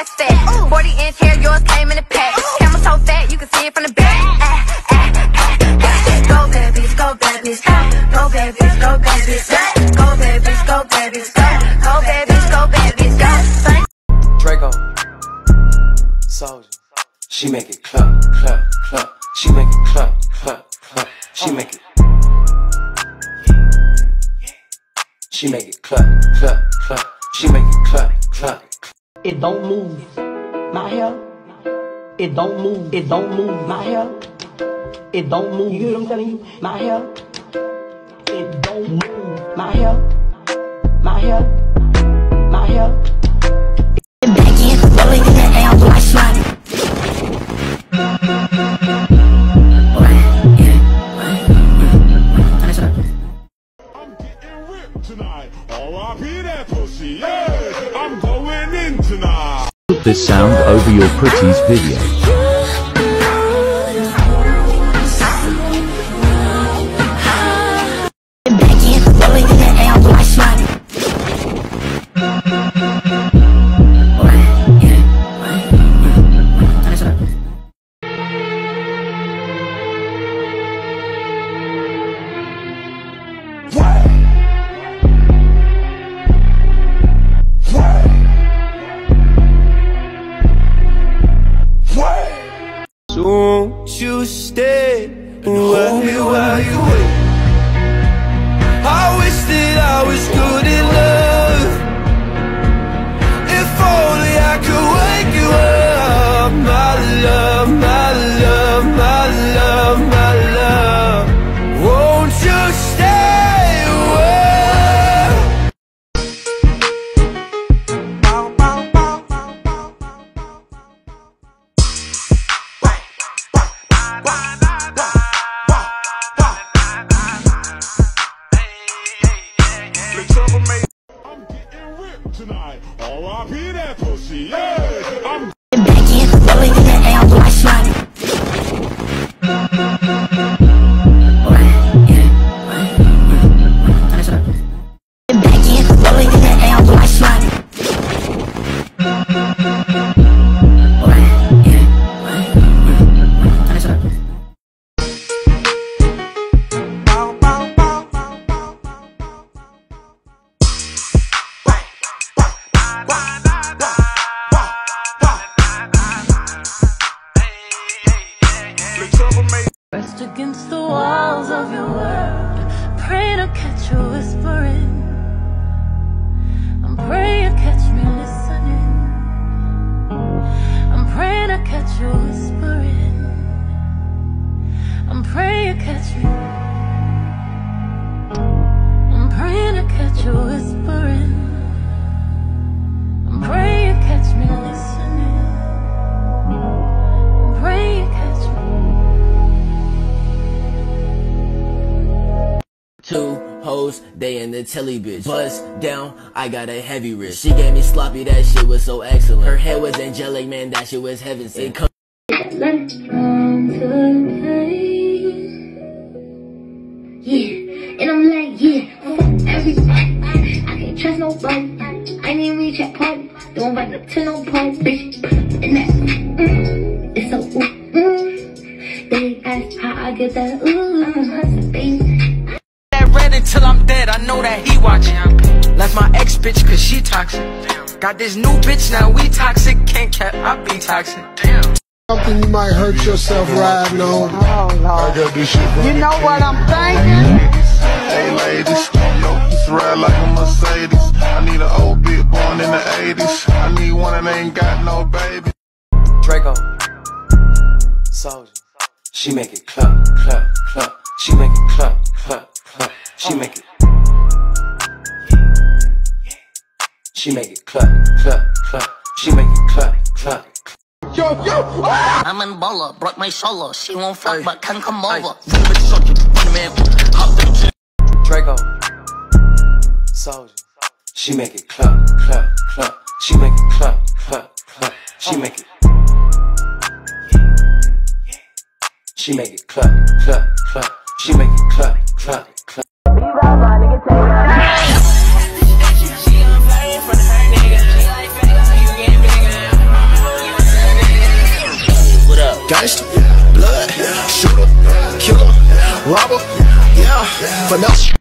ass fat. 40 inch hair, yours came in a pack. Camera so fat, you can see it from the back. Ah, ah, ah. Go bad bitch, go bad bitch, go. Go bad bitch, go bad bitch, go. Go go go. Go go go. Draco. Soulja. She make it clap, clap, clap. She make it clap, clap, clap. She make it. She make it clap, clap, clap. She make it clap, clap. It don't move. My hair. It don't move. It don't move. My hair. It don't move. You hear what I'm telling you? My hair. It don't move. My hair. My hair. My hair. This sound over your pretty's video. While you Back in, rolling you Two hoes, they in the telly bitch. Bust down, I got a heavy wrist. She gave me sloppy, that shit was so excellent. Her hair was angelic, man, that shit was heaven sent. Come Let's come to the. Yeah, and I'm like, yeah, everybody. I can't trust nobody. I ain't reach that party. Don't invite me to no party, bitch. And that, mm, it's so ooh, mm. They ask how I get that ooh, know that he watching. Left my ex bitch cause she toxic. Got this new bitch now we toxic. Can't cap, I be toxic. Damn. Something you might hurt yourself riding on. Oh, I got this shit from You know what I'm thinking? Hey ladies, yo, this ride like a Mercedes. I need an old bitch born in the 80s. I need one that ain't got no baby. Draco. Soulja. She make it clap, clap, clap. I'm in baller, broke my shoulder. She won't fuck, but can come over. Draco. Soulja. She make it clap, clap, clap. She make it clap, clap, clap. She make it. She make it clap, clap, clap. She make it clap, clap. Gangster, blood, shooter, killer, robber, yeah, finesse.